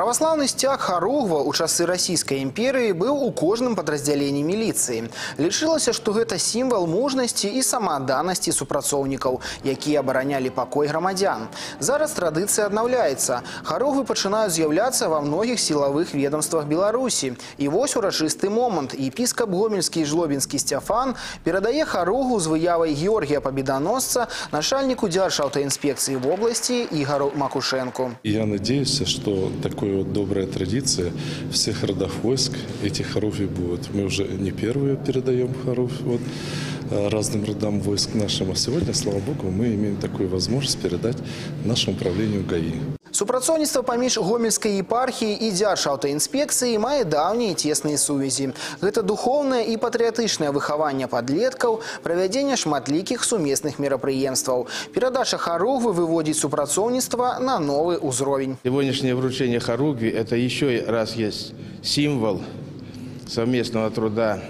Православный стяг Харугва у часы Российской империи был у кожным подразделении милиции. Лічылася, што гэта сімвал мужнасці і самаадданасці супрацоўнікаў, якія абаранялі пакой грамадзян. Зараз традыцыя аднаўляецца. Харугвы пачынаюць з'яўляцца ва многіх сілавых ведомствах Беларусі. І вось урачысты момант. Епіскап гомельскі і жлобінскі Сцяфан перадае харугу з выявай Георгія Победоносца начальніку Дзяржаўтаінспекцыі в области Игору Макушенко. Я надеюсь, что такая вот добрая традиция всех родов войск, эти хоругви будут. Мы уже не первые передаем хоругвь вот, э, разным родам войск нашим, а сегодня, слава богу, мы имеем такую возможность передать нашему управлению ГАИ Супрацоўніцтва паміж гомельскай епархіяй і дзяржаўтаінспекцыяй мае даўнія цесныя сувязі. Гэта духоўнае і патрыятычнае выхаванне падлеткаў, правядзенне шматлікіх сумесных мерапрыемстваў. Перадача харугвы выводзіць супрацоўніцтва на новы ўзровень. Сегодняшнее вручение Харугви – это еще раз есть символ совместного труда,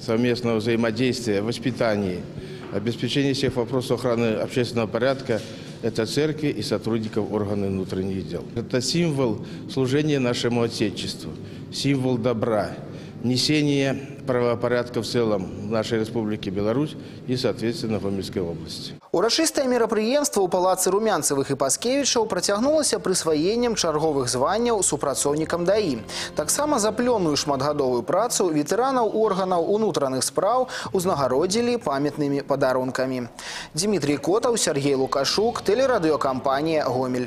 совместного взаимодействия, воспитания, обеспечения всех вопросов охраны общественного порядка – это церкви и сотрудников органов внутренних дел. Это символ служения нашему Отечеству, символ добра, несения правопорядка в целом в нашей Республике Беларусь и, соответственно, в Гомельской области. Урачыстае мерапрыемства ў палацы румянцевых і паскевічаў працягнулася прысваеннем чарговых званняў супрацоўнікам даі. Таксама за плённую шматгадовую працу ветэранаў органаў унутраных спраў узнагародзілі памятнымі падарункамі. Дмітрий Котаў, Сергей Лукашук, тэлерадыёкампанія Гомель.